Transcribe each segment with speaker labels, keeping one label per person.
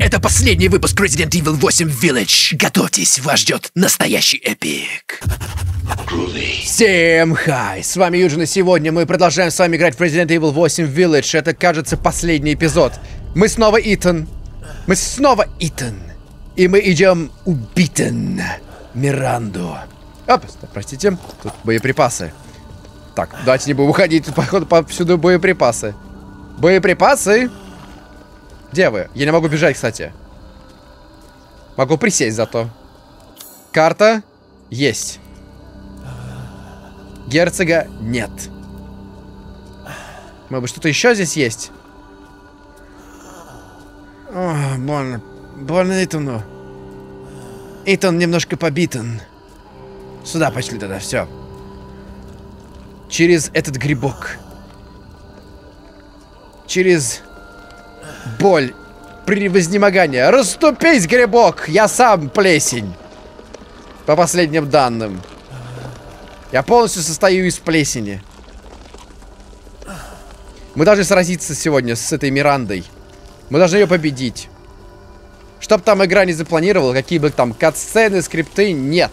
Speaker 1: Это последний выпуск Resident Evil 8 Village. Готовьтесь, вас ждет настоящий эпик. Всем хай, с вами Юджин, и сегодня мы продолжаем с вами играть в Resident Evil 8 Village. Это, кажется, последний эпизод. Мы снова Итан. Мы снова Итан. И мы идем убитен Миранду. Оп, простите, тут боеприпасы. Так, давайте не будем уходить, походу, повсюду боеприпасы. Боеприпасы! Где вы? Я не могу бежать, кстати. Могу присесть зато. Карта есть. Герцога нет. Может быть, что-то еще здесь есть? О, больно. Больно Итану. Итан немножко побитан. Сюда пошли тогда, все. Через этот грибок. Через боль при вознемогании. Раступись, грибок! Я сам плесень. По последним данным. Я полностью состою из плесени. Мы должны сразиться сегодня с этой Мирандой. Мы должны ее победить. Чтоб там игра не запланировала, какие бы там катсцены, скрипты, нет.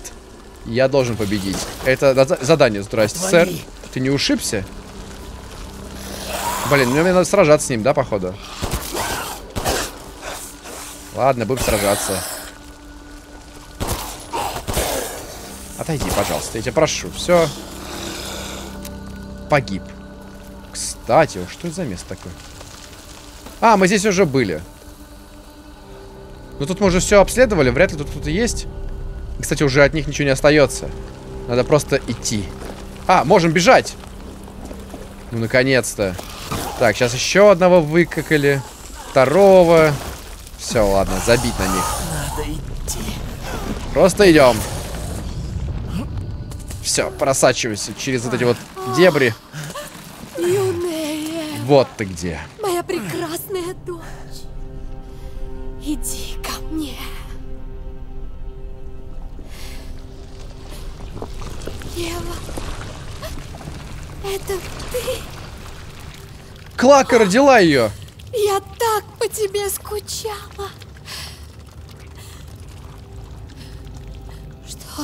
Speaker 1: Я должен победить. Это задание, здрасте, сэр. Ты не ушибся? Блин, мне надо сражаться с ним, да, походу? Ладно, будем сражаться. Отойди, пожалуйста, я тебя прошу. Все. Погиб. Кстати, что это за место такое? А, мы здесь уже были. Ну тут мы уже все обследовали, вряд ли тут кто-то есть. Кстати, уже от них ничего не остается. Надо просто идти. А, можем бежать! Ну, наконец-то. Так, сейчас еще одного выкакали. Второго. Все, ладно, забить на них. Надо идти. Просто идем. Все, просачивайся через вот эти вот дебри.
Speaker 2: Юная.
Speaker 1: Вот ты где.
Speaker 2: Моя прекрасная дочь. Иди ко мне. Ева. Это ты?
Speaker 1: Клака родила ее.
Speaker 2: Я так по тебе скучала. Что?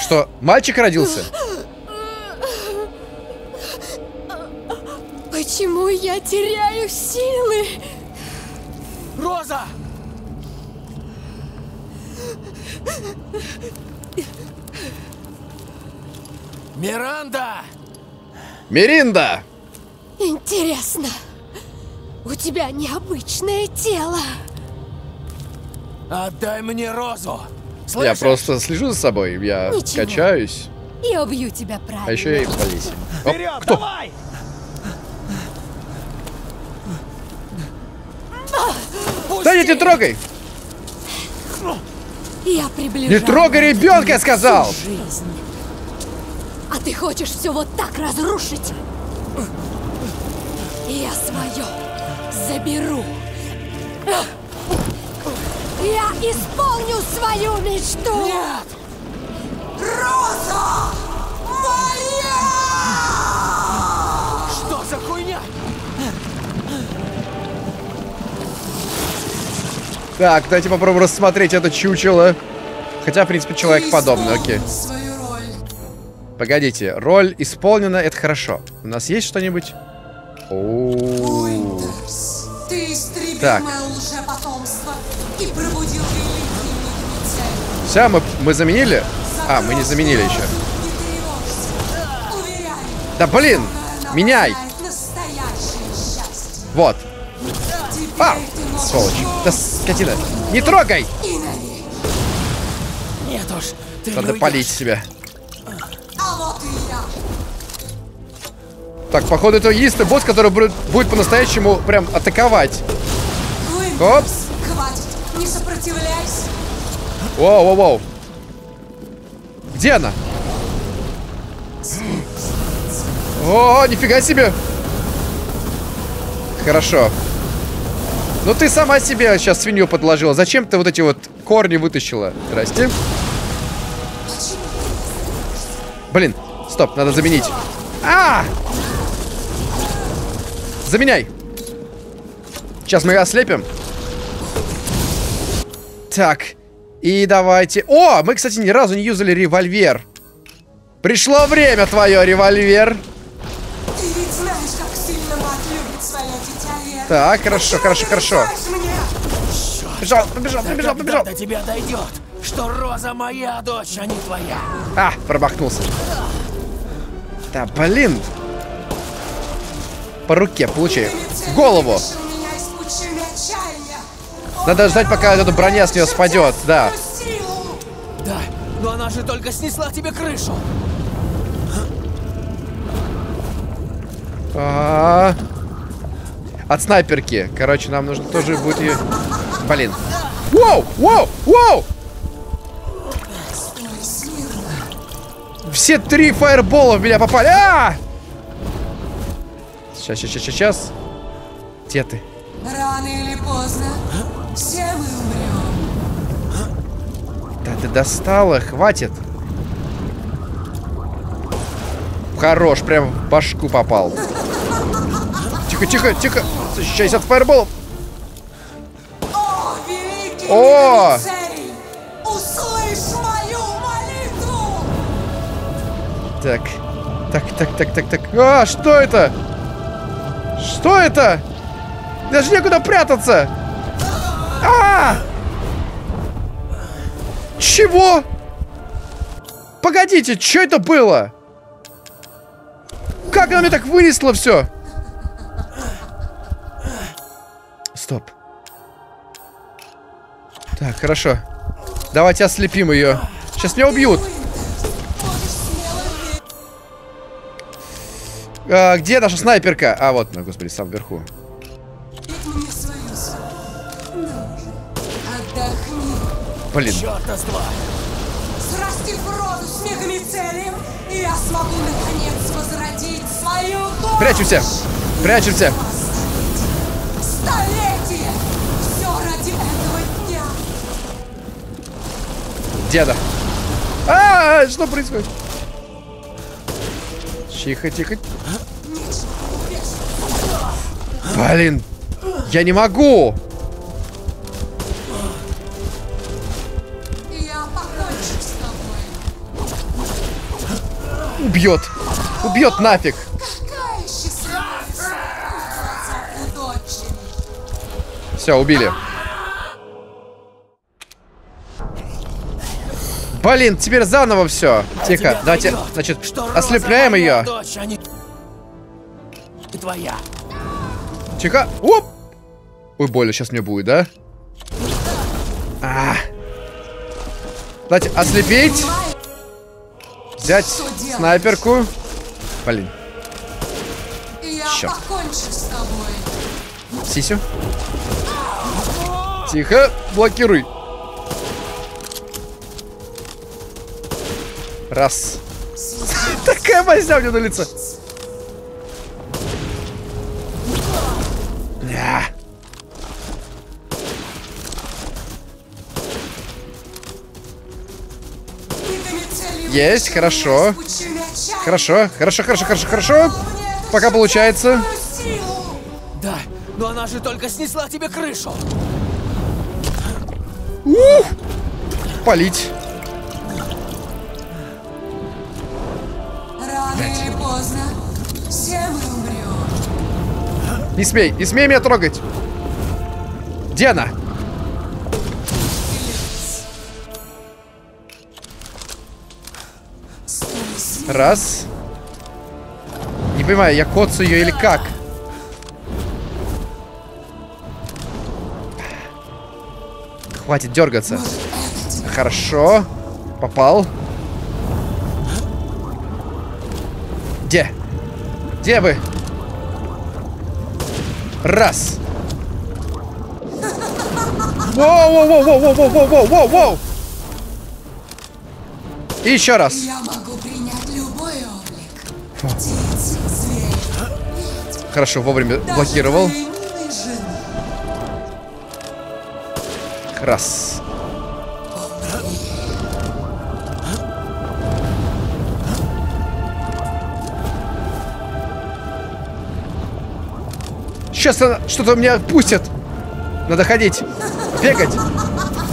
Speaker 1: Что, мальчик родился?
Speaker 2: Почему я теряю силы?
Speaker 3: Роза! Миранда!
Speaker 1: Миринда!
Speaker 2: Интересно, у тебя необычное тело.
Speaker 3: Отдай мне розу.
Speaker 1: Слышишь? Я просто слежу за собой, я Ничего. качаюсь.
Speaker 2: Я убью тебя правильно.
Speaker 1: А еще я и полезен.
Speaker 3: Вперед, кто? давай!
Speaker 1: Да не трогай!
Speaker 2: Я приближаюсь.
Speaker 1: Не трогай ребенка, я сказал! Жизнь.
Speaker 2: А ты хочешь все вот так разрушить? Я свое заберу. Я исполню свою мечту.
Speaker 3: Нет!
Speaker 2: Роза! Моя!
Speaker 3: Что за хуйня?
Speaker 1: Так, давайте попробуем рассмотреть это чучело. Хотя, в принципе, человек подобный, окей. Погодите, роль исполнена, это хорошо. У нас есть что-нибудь?
Speaker 4: Ты истребил
Speaker 1: так.
Speaker 4: мое лжепотомство и пробудил великий
Speaker 1: Все, мы, мы заменили? А, мы не заменили еще. Да блин! Меняй! Вот. А! Сволочь. Да скотина. Не трогай!
Speaker 3: Нет уж. Ты
Speaker 1: Надо полить себя. Так, походу, это единственный босс, который будет по-настоящему прям атаковать.
Speaker 4: Оп. Хватит, не сопротивляйся.
Speaker 1: Воу, воу, воу. Где она? О, нифига себе. Хорошо. Ну ты сама себе сейчас свинью подложила. Зачем ты вот эти вот корни вытащила? Здрасте. Блин, стоп, надо заменить. А! Заменяй. Сейчас мы ее ослепим. Так. И давайте... О, мы, кстати, ни разу не юзали револьвер. Пришло время твое, револьвер.
Speaker 4: Ты ведь знаешь, как сильно мать любит свое дитя, верно?
Speaker 1: Так, хорошо, хорошо, хорошо.
Speaker 4: Мне,
Speaker 1: Побежал, побежал, побежал,
Speaker 5: когда
Speaker 1: побежал.
Speaker 5: до тебя дойдет, что Роза моя дочь, а не твоя.
Speaker 1: А, промахнулся. Да, блин. По руке получи. В голову. Надо ждать, пока эта броня с нее спадет. Да.
Speaker 5: Да, но она же только снесла тебе крышу.
Speaker 1: А. От снайперки. Короче, нам нужно тоже будет ее... Блин. Воу! Воу! Воу! Все три фаербола в меня попали. А! Сейчас, сейчас, сейчас, сейчас. Где ты?
Speaker 4: Рано или поздно все мы умрем.
Speaker 1: Да ты достала, хватит. Хорош, прям в башку попал. Тихо, тихо, тихо. Защищайся от фаерболов.
Speaker 4: О, великий
Speaker 1: О!
Speaker 4: Мицерий, услышь мою молитву!
Speaker 1: Так. Так, так, так, так, так. А, что это? Что это? Даже некуда прятаться. А! Чего? Погодите, что это было? Как она мне так вынесла все? Стоп. Так, хорошо. Давайте ослепим ее. Сейчас меня убьют. А, где наша снайперка? А, вот она, господи, сам вверху.
Speaker 4: Ну.
Speaker 1: Блин.
Speaker 5: Черта с два.
Speaker 4: Срастив роду с мегамицелием, и я смогу наконец возродить свою душу.
Speaker 1: Прячемся! Прячемся!
Speaker 4: Столетие! Все ради этого дня.
Speaker 1: Деда. А, что происходит? Тихо, тихо. Блин, я не могу. Убьет. Убьет нафиг. Все, убили. Блин, теперь заново все. Тихо, давайте, значит, ослепляем ее.
Speaker 5: дочь, а не твоя.
Speaker 1: Тихо. Оп. Ой, больно сейчас мне будет, да? А. Давайте ослепить. Взять снайперку. Блин,
Speaker 4: Я
Speaker 1: Чёрт.
Speaker 4: покончу с тобой.
Speaker 1: сисю. Тихо, блокируй. Раз. Такая возня мне на. Ня.
Speaker 4: Мегамицелий
Speaker 1: Есть, хорошо. Хорошо, хорошо, хорошо, хорошо, хорошо. Пока получается.
Speaker 5: Да, но она же только снесла тебе крышу.
Speaker 1: Ух! Полить. Не смей, не смей меня трогать. Где она? Раз. Не понимаю, я коцаю ее или как? Хватит дергаться. Хорошо. Попал. Где? Где вы? Раз. Воу-воу-воу-воу-воу-воу-воу-воу! И еще раз.
Speaker 4: Я могу принять любой облик. Зверь,
Speaker 1: Хорошо, вовремя
Speaker 4: даже
Speaker 1: блокировал. Раз. Сейчас что-то меня пустят. Надо ходить. Бегать.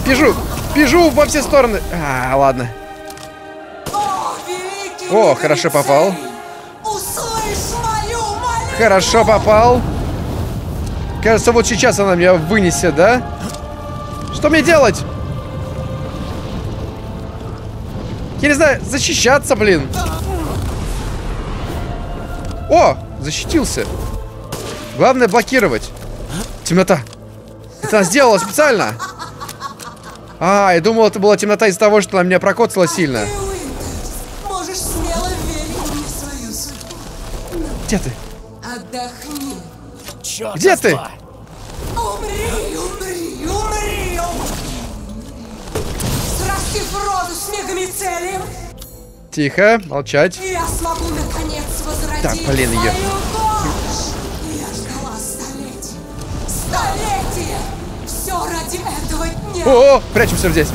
Speaker 1: Бежу. Бежу во все стороны. А, ладно.
Speaker 4: О,
Speaker 1: хорошо попал. Хорошо попал. Кажется, вот сейчас она меня вынесет, да? Что мне делать? Я не знаю, защищаться, блин. О, защитился. Главное блокировать. Темнота. Это она сделала специально. А, я думал, это была темнота из-за того, что она меня прокоцала сильно. Где ты?
Speaker 4: Отдохни.
Speaker 5: Черт
Speaker 1: Где ты?
Speaker 4: Умри, умри, умри, умри. Роду с мегамицелием,
Speaker 1: Тихо, молчать.
Speaker 4: я смогу наконец возродить
Speaker 1: Так, блин, её.
Speaker 4: свою
Speaker 1: О, прячемся здесь.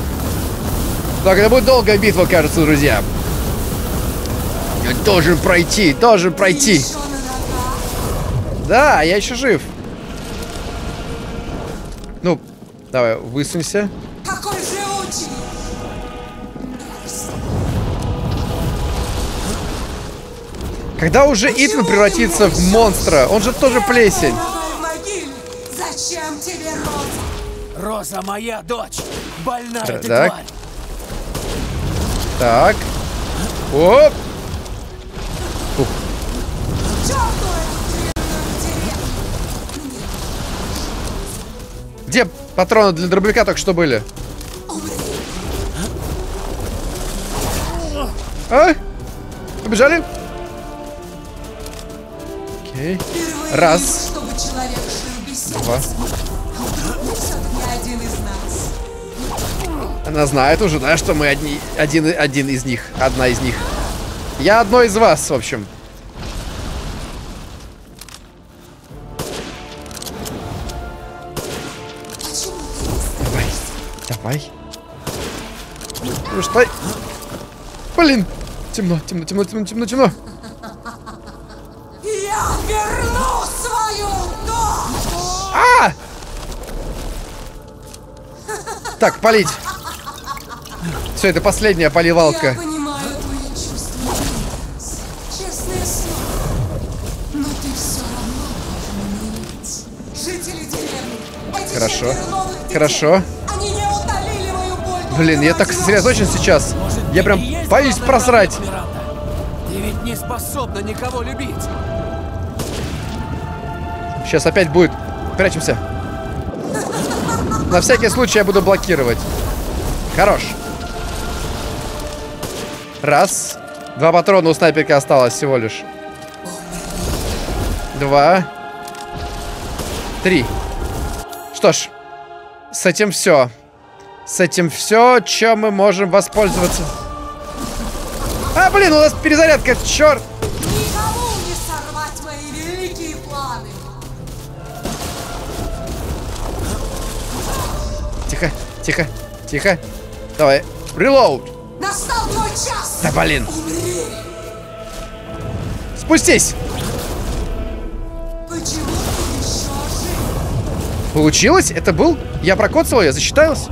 Speaker 1: Так, это будет долгая битва, кажется, друзья. Я должен пройти, должен пройти. Да, я еще жив. Ну, давай, высунься. Когда уже Итан превратится в монстра? Он же тоже плесень.
Speaker 4: Роза?
Speaker 5: Моя дочь. Больная ты
Speaker 1: Так.
Speaker 5: тварь.
Speaker 1: Так. Оп.
Speaker 4: Деревню!
Speaker 1: Где патроны для дробовика только что были? А? Побежали? Окей. Раз. Два. Она знает уже, да, что мы одни, один, один из них. Одна из них. Я одно из вас, в общем. Давай. Давай. Ну что? Блин. Темно, темно, темно, темно, темно, темно.
Speaker 4: Я верну свою дочь!
Speaker 1: А! Так, полить. Все, это последняя
Speaker 4: Я
Speaker 1: поливалка.
Speaker 4: понимаю твои чувства. Честное слово. Но ты все равно должен умереть. Жители деревни, эти
Speaker 1: Хорошо. Хорошо.
Speaker 4: Они не утолили мою боль.
Speaker 1: Блин, я так сосредоточен сейчас.
Speaker 5: Может,
Speaker 1: Я прям боюсь просрать.
Speaker 5: Ты ведь не способна никого любить.
Speaker 1: Сейчас опять будет. Прячемся. На всякий случай я буду блокировать. Хорош. Раз. Два патрона у снайперки осталось всего лишь. Два. Три. Что ж, с этим все. С этим все, чем мы можем воспользоваться. А, блин, у нас перезарядка, черт!
Speaker 4: Никому не сорвать мои великие планы.
Speaker 1: Тихо, тихо, тихо. Давай, релоуд.
Speaker 4: Настал твой час.
Speaker 1: Да блин.
Speaker 4: Умри.
Speaker 1: Спустись!
Speaker 4: Почему ты еще жив?
Speaker 1: Получилось? Это был? Я прокоцал ее, засчиталось?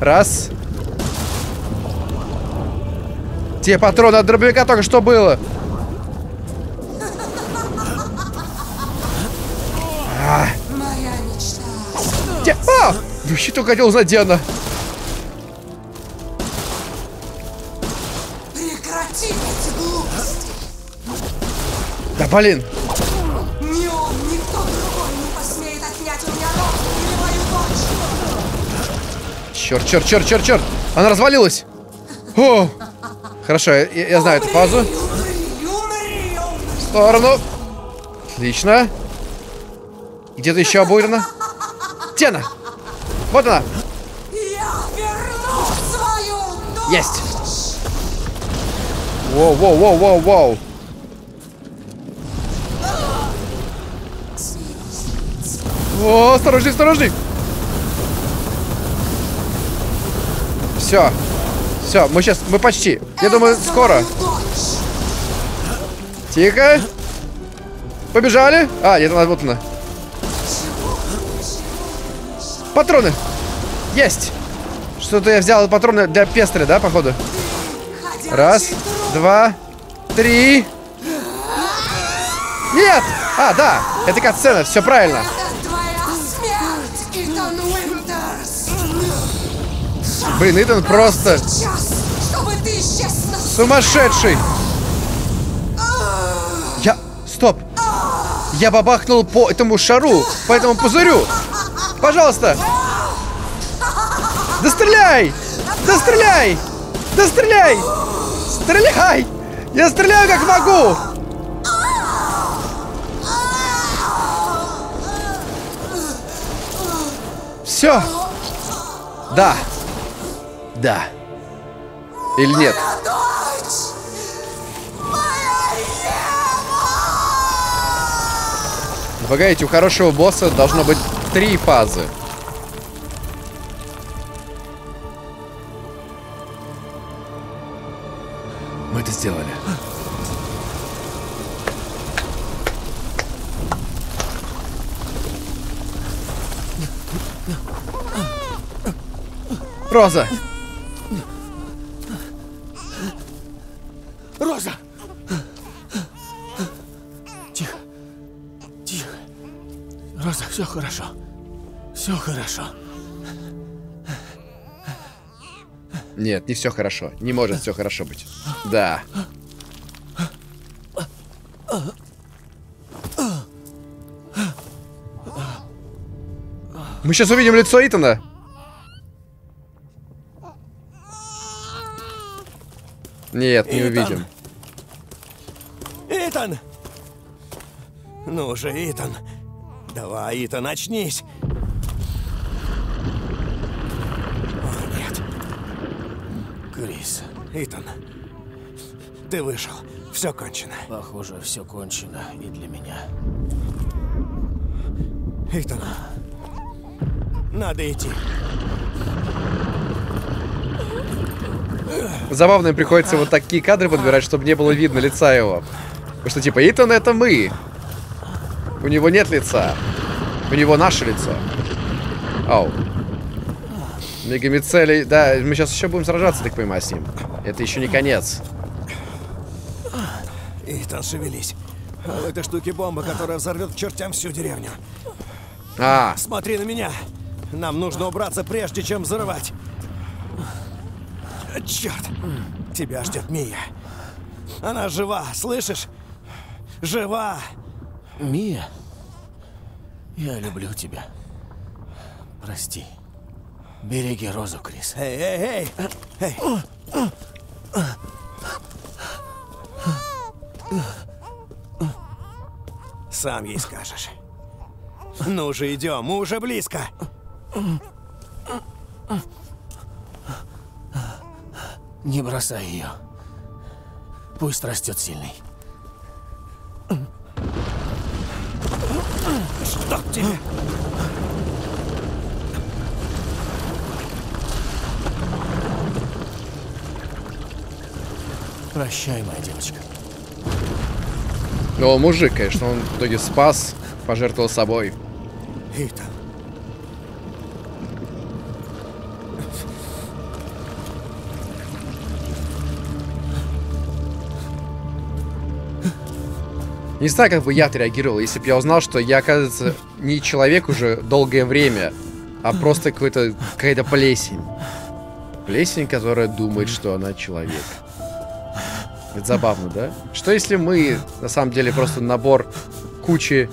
Speaker 1: Раз. Те патроны от дробовика только что было.
Speaker 4: Моя мечта.
Speaker 1: Те... А! Вообще только хотел узнать, где она. Да блин. Черт, черт, черт, черт, черт. Она развалилась. О! Хорошо, я, я знаю эту фазу.
Speaker 4: Умри.
Speaker 1: В сторону. Отлично. Где-то еще будет она. Где она? Вот она. Есть. Воу, воу, воу, воу, воу. О, осторожней, осторожней. Все. Все, мы сейчас, мы почти. Я думаю, скоро. Тихо. Побежали. А, нет, она вот она. Патроны! Есть! Что-то я взял патроны для пестля, да, походу? Раз, два, три. Нет! А, да! Это катсцена, все правильно. Блин, Итан просто сумасшедший! Я... Стоп! Я бабахнул по этому шару, по этому пузырю! Пожалуйста! Да стреляй! Да стреляй! Да стреляй! Стреляй! Я стреляю как могу! Все! Да! Да! Или нет?
Speaker 4: Моя
Speaker 1: Ну, Погодите, у хорошего босса должно быть три фазы. Мы это сделали.
Speaker 5: Роза! Все хорошо. Все хорошо.
Speaker 1: Нет, не все хорошо. Не может все хорошо быть. Да. Мы сейчас увидим лицо Итана. Нет, не
Speaker 5: Итан.
Speaker 1: увидим.
Speaker 5: Итан! Ну же, Итан. Давай, Итан, очнись. О, нет. Крис, Итан. Ты вышел. Все кончено.
Speaker 3: Похоже, все кончено и для меня.
Speaker 5: Итан. Надо идти.
Speaker 1: Забавно, им приходится вот такие кадры подбирать, чтобы не было видно лица его. Потому что, типа, Итан это мы. У него нет лица. У него наше лицо. Ау. Мегамицелий... Да, мы сейчас еще будем сражаться, так понимаю, с ним. Это еще не конец.
Speaker 5: Итан, шевелись. В этой штуке бомба, которая взорвет к чертям всю деревню.
Speaker 1: А,
Speaker 5: Смотри на меня. Нам нужно убраться, прежде чем взрывать. Черт! Тебя ждет Мия. Она жива, слышишь? Жива!
Speaker 3: Мия, я люблю тебя. Прости. Береги Розу, Крис.
Speaker 5: Эй, эй, эй! Эй! Сам ей скажешь. Ну же, идем, мы уже близко.
Speaker 3: Не бросай ее. Пусть растет сильный.
Speaker 5: Что тебе?
Speaker 3: Прощай, моя девочка.
Speaker 1: ну, мужик, конечно, он в итоге спас, пожертвовал собой.
Speaker 5: Итан,
Speaker 1: Не знаю, как бы я отреагировал, если бы я узнал, что я, оказывается, не человек уже долгое время, а просто какой-то какая-то плесень. Плесень, которая думает, что она человек. Это забавно, да? Что если мы, на самом деле, просто набор кучи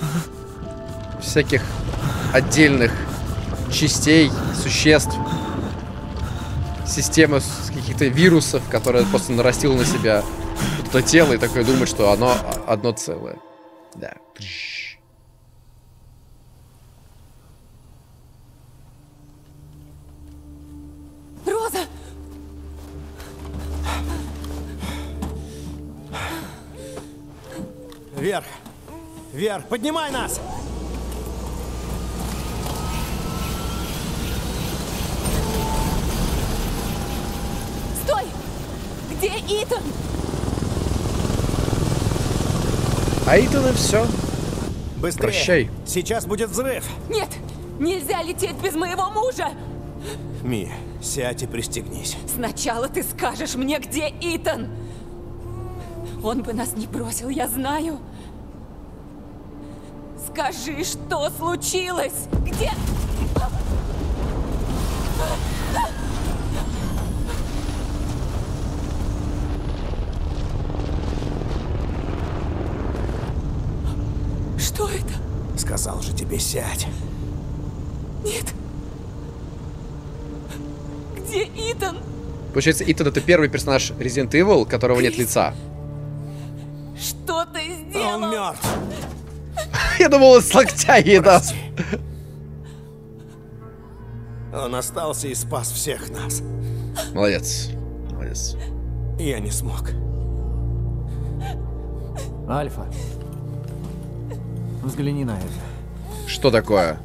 Speaker 1: всяких отдельных частей, существ, системы каких-то вирусов, которые просто нарастил на себя это тело и такое думает, что оно одно целое. Да.
Speaker 6: Роза!
Speaker 5: вверх! Вверх, поднимай нас!
Speaker 6: Стой! Где Итан?
Speaker 1: А Итана все.
Speaker 5: Быстрее!
Speaker 1: Прощай.
Speaker 5: Сейчас будет взрыв!
Speaker 6: Нет! Нельзя лететь без моего мужа!
Speaker 5: Мия, сядь и пристегнись.
Speaker 6: Сначала ты скажешь мне, где Итан! Он бы нас не бросил, я знаю. Скажи, что случилось? Где... Что это?
Speaker 5: Сказал же тебе сядь.
Speaker 6: Нет. Где Итан?
Speaker 1: Получается, Итан это первый персонаж Resident Evil, у которого нет лица.
Speaker 6: Что ты сделал?
Speaker 5: Он мертв.
Speaker 1: Я думал, он с локтя.
Speaker 5: Прости. Он остался и спас всех нас.
Speaker 1: Молодец. Молодец.
Speaker 5: Я не смог.
Speaker 3: Альфа. Взгляни на это.
Speaker 1: Что такое?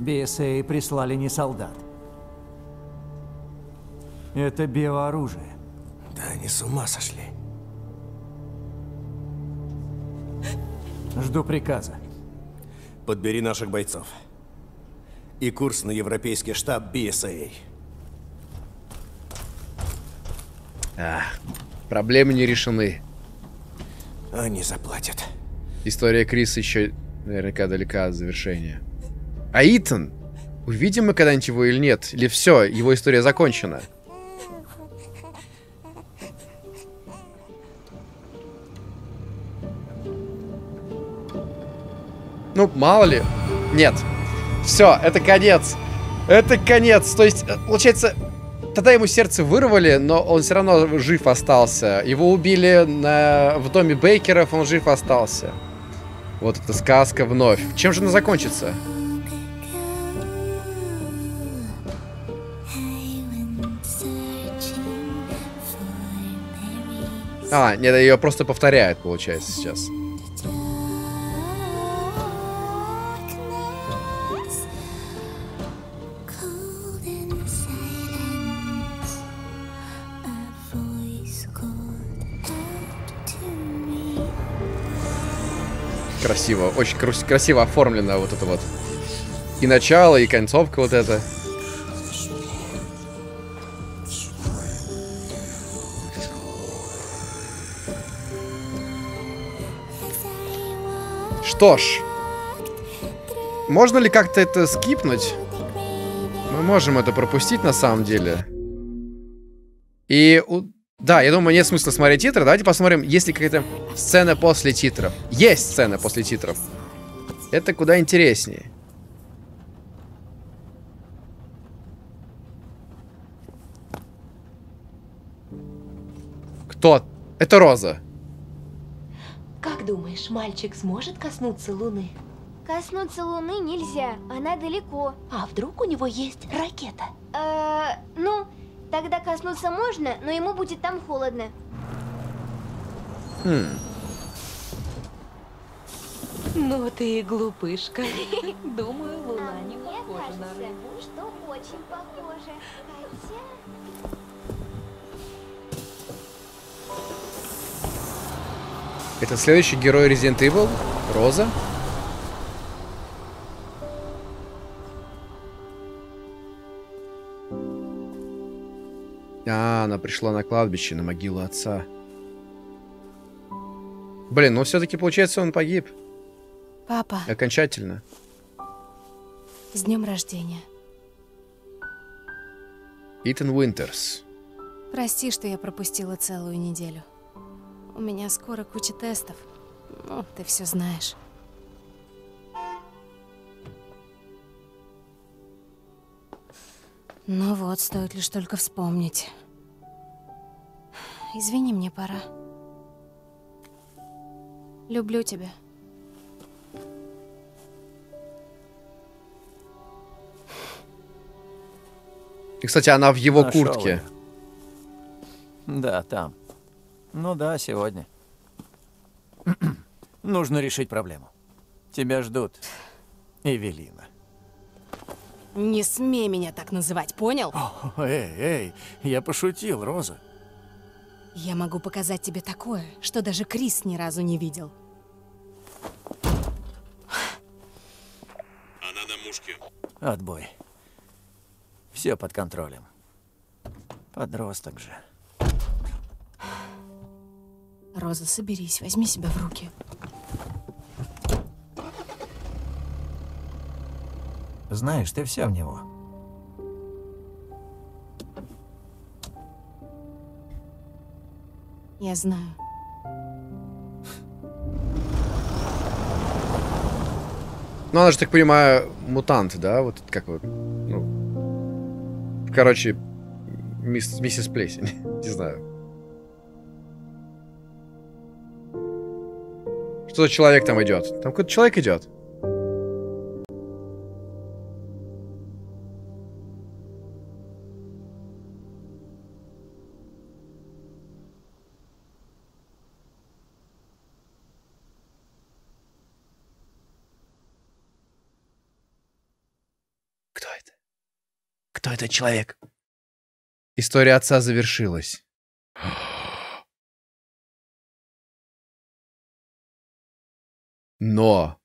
Speaker 7: BSA прислали не солдат. Это биооружие.
Speaker 5: Да они с ума сошли.
Speaker 7: Жду приказа.
Speaker 5: Подбери наших бойцов. И курс на европейский штаб BSA.
Speaker 1: Проблемы не решены.
Speaker 5: Они заплатят.
Speaker 1: История Криса еще наверняка далека от завершения. А Итан? Увидим мы когда-нибудь его или нет? Или все, его история закончена? Ну, мало ли. Нет. Все, это конец. Это конец. То есть, э, получается, тогда ему сердце вырвали, но он все равно жив остался. Его убили на... в доме Бейкеров, он жив остался. Вот эта сказка вновь. Чем же она закончится? А, нет, ее просто повторяют, получается, сейчас. Красиво, очень красиво оформлено вот это вот. И начало, и концовка вот эта. Что ж, можно ли как-то это скипнуть? Мы можем это пропустить на самом деле. И у- да, я думаю, нет смысла смотреть титры. Давайте посмотрим, есть ли какая-то сцена после титров. Есть сцена после титров. Это куда интереснее. Кто? Это Роза.
Speaker 8: Как думаешь, мальчик сможет коснуться Луны?
Speaker 9: Коснуться Луны нельзя, она далеко.
Speaker 8: А вдруг у него есть ракета?
Speaker 9: Э, ну, тогда коснуться можно, но ему будет там холодно.
Speaker 1: Хм.
Speaker 8: Ну ты и глупышка. Думаю, Луна
Speaker 9: А
Speaker 8: не
Speaker 9: мне
Speaker 8: похожа на
Speaker 9: кажется,
Speaker 8: рыбу.
Speaker 9: что очень похоже. Хотя...
Speaker 1: Это следующий герой Resident Evil? Роза? Она пришла на кладбище, на могилу отца. Блин, ну все-таки получается он погиб.
Speaker 2: Папа,
Speaker 1: Окончательно.
Speaker 2: с днем рождения.
Speaker 1: Итан Уинтерс.
Speaker 2: Прости, что я пропустила целую неделю. У меня скоро куча тестов. Ну, ты все знаешь. Ну вот, стоит лишь только вспомнить. Извини, мне пора. Люблю тебя.
Speaker 1: И, кстати, она в его
Speaker 7: Нашел
Speaker 1: куртке.
Speaker 7: ее. Да, там. Ну да, сегодня. Нужно решить проблему. Тебя ждут. Эвелина.
Speaker 2: Не смей меня так называть, понял?
Speaker 7: О, эй, эй, я пошутил, Роза.
Speaker 2: Я могу показать тебе такое, что даже Крис ни разу не видел.
Speaker 10: девушки.
Speaker 7: Отбой. Все под контролем. Подросток же.
Speaker 2: Роза, соберись, возьми себя в руки.
Speaker 7: Знаешь, ты вся в него.
Speaker 2: Я знаю.
Speaker 1: Ну, она же, так понимаю, мутант, да? Вот как вот. Ну. Короче, мисс, миссис Плесень. Не знаю. Что за человек там идет? Там какой-то человек идет. Человек? История отца завершилась. Но...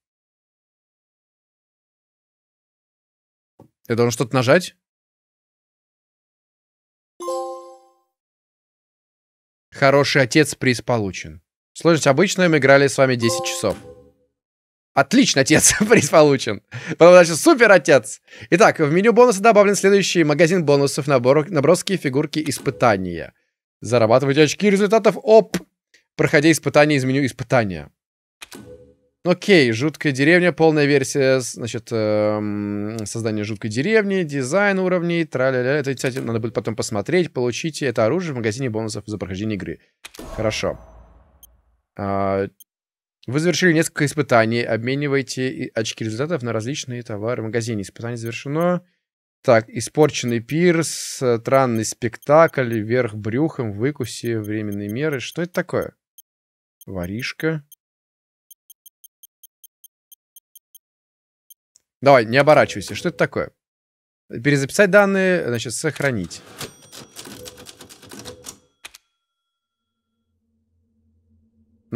Speaker 1: Я должен что-то нажать? Хороший отец, приз получен. Сложность обычная, мы играли с вами 10 часов. Отлично, отец, приз получен. Потом дальше, супер, отец. Итак, в меню бонуса добавлен следующий магазин бонусов, набор, наброски, фигурки, испытания. Зарабатывайте очки результатов ОП, проходя испытания из меню испытания. Окей, жуткая деревня, полная версия, значит, эм, создание жуткой деревни, дизайн уровней, тра-ля-ля. Это, кстати, надо будет потом посмотреть. Получите это оружие в магазине бонусов за прохождение игры. Хорошо. А, вы завершили несколько испытаний. Обменивайте очки результатов на различные товары в магазине. Испытание завершено. Так, испорченный пирс, странный спектакль, вверх брюхом, выкуси, временные меры. Что это такое? Воришка. Давай, не оборачивайся. Что это такое? Перезаписать данные, значит, сохранить.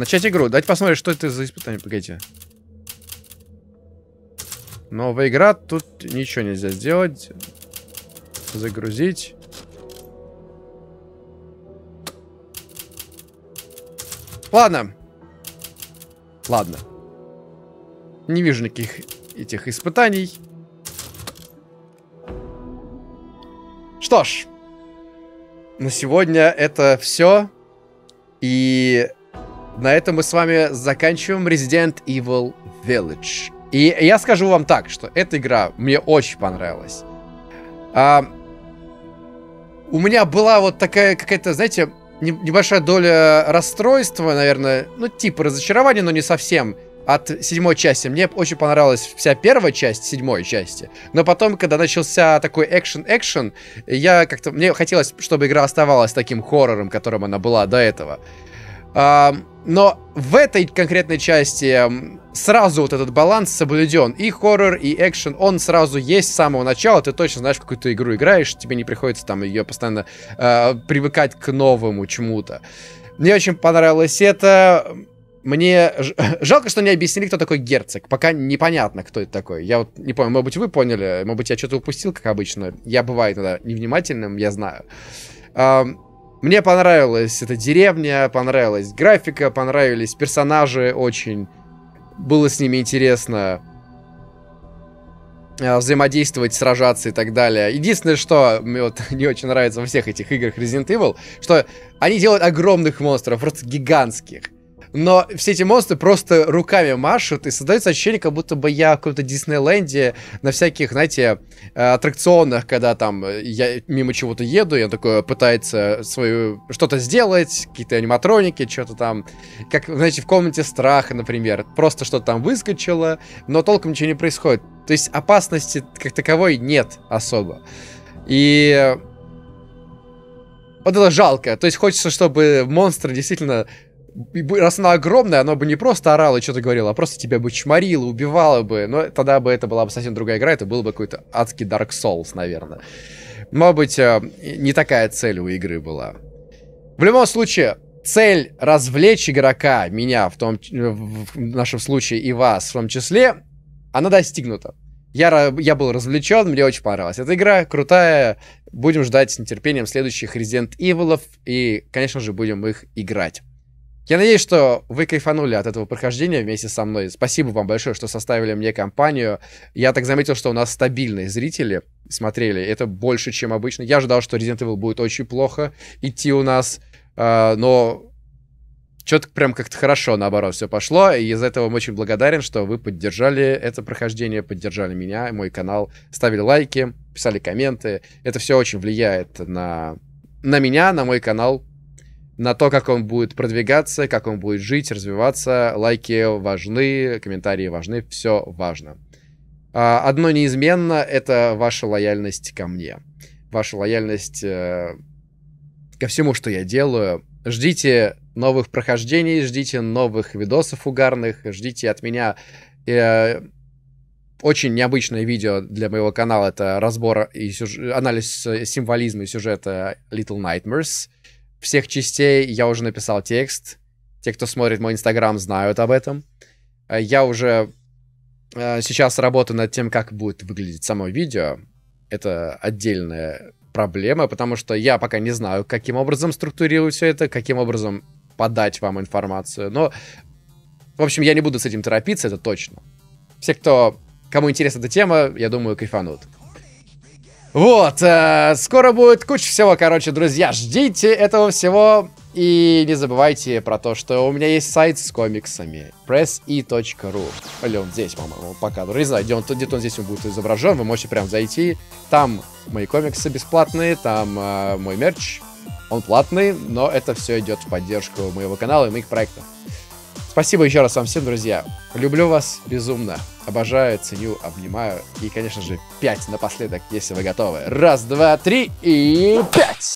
Speaker 1: Начать игру. Давайте посмотрим, что это за испытание. Погодите. Новая игра. Тут ничего нельзя сделать. Загрузить. Ладно. Ладно. Не вижу никаких этих испытаний. Что ж. На сегодня это все. И на этом мы с вами заканчиваем Resident Evil Village. И я скажу вам так, что эта игра мне очень понравилась. А, у меня была вот такая какая-то, знаете, небольшая доля расстройства, наверное, ну, типа разочарования, но не совсем от седьмой части. Мне очень понравилась вся первая часть седьмой части. Но потом, когда начался такой экшен-экшен, я как-то... Мне хотелось, чтобы игра оставалась таким хоррором, которым она была до этого. А, но в этой конкретной части сразу вот этот баланс соблюден. И хоррор, и экшен, он сразу есть с самого начала. Ты точно знаешь, какую ты игру играешь. Тебе не приходится там ее постоянно э, привыкать к новому чему-то. Мне очень понравилось это. Мне жалко, что не объяснили, кто такой герцог. Пока непонятно, кто это такой. Я вот не помню, может быть, вы поняли, может быть, я что-то упустил, как обычно. Я бываю иногда невнимательным, я знаю. Мне понравилась эта деревня, понравилась графика, понравились персонажи очень. Было с ними интересно а, взаимодействовать, сражаться и так далее. Единственное, что мне вот не очень нравится во всех этих играх Resident Evil, что они делают огромных монстров, просто гигантских но все эти монстры просто руками машут, и создается ощущение, как будто бы я в каком-то Диснейленде на всяких, знаете, э, аттракционах, когда там я мимо чего-то еду, я такой пытается свою что-то сделать, какие-то аниматроники, что-то там, как, знаете, в комнате страха, например, просто что-то там выскочило, но толком ничего не происходит. То есть опасности как таковой нет особо. И вот это жалко. То есть хочется, чтобы монстры действительно раз она огромная, она бы не просто орала и что-то говорила, а просто тебя бы чморила, убивала бы. Но тогда бы это была бы совсем другая игра, это был бы какой-то адский Dark Souls, наверное. Может быть, э, не такая цель у игры была. В любом случае, цель развлечь игрока, меня в том в нашем случае и вас в том числе, она достигнута. Я, я был развлечен, мне очень понравилась эта игра, крутая. Будем ждать с нетерпением следующих Resident Evil, и, конечно же, будем их играть. Я надеюсь, что вы кайфанули от этого прохождения вместе со мной. Спасибо вам большое, что составили мне компанию. Я так заметил, что у нас стабильные зрители смотрели. Это больше, чем обычно. Я ожидал, что Resident Evil будет очень плохо идти у нас, а, но что-то прям как-то хорошо, наоборот, все пошло. И из-за этого очень благодарен, что вы поддержали это прохождение, поддержали меня, мой канал, ставили лайки, писали комменты. Это все очень влияет на, на меня, на мой канал, на то, как он будет продвигаться, как он будет жить, развиваться. Лайки важны, комментарии важны, все важно. А, Одно неизменно — это ваша лояльность ко мне. Ваша лояльность э, ко всему, что я делаю. Ждите новых прохождений, ждите новых видосов угарных, ждите от меня э, очень необычное видео для моего канала. Это разбор и сюж- анализ символизма и сюжета Little Nightmares. Всех частей я уже написал текст. Те, кто смотрит мой инстаграм, знают об этом. Э, Я уже э, сейчас работаю над тем, как будет выглядеть само видео. Это отдельная проблема, потому что я пока не знаю, каким образом структурировать все это, каким образом подать вам информацию. Но, в общем, я не буду с этим торопиться, это точно. Все, кто, кому интересна эта тема, я думаю, кайфанут. Вот, э, скоро будет куча всего, короче, друзья, ждите этого всего. И не забывайте про то, что у меня есть сайт с комиксами. presse.ru Или он здесь, по-моему, показываю. Не знаю, где он, где-то он здесь он будет изображен. Вы можете прям зайти. Там мои комиксы бесплатные, там э, мой мерч. Он платный, но это все идет в поддержку моего канала и моих проектов. Спасибо еще раз вам всем, друзья. Люблю вас безумно. Обожаю, ценю, обнимаю. И, конечно же, 5 напоследок, если вы готовы. Раз, два, три и пять!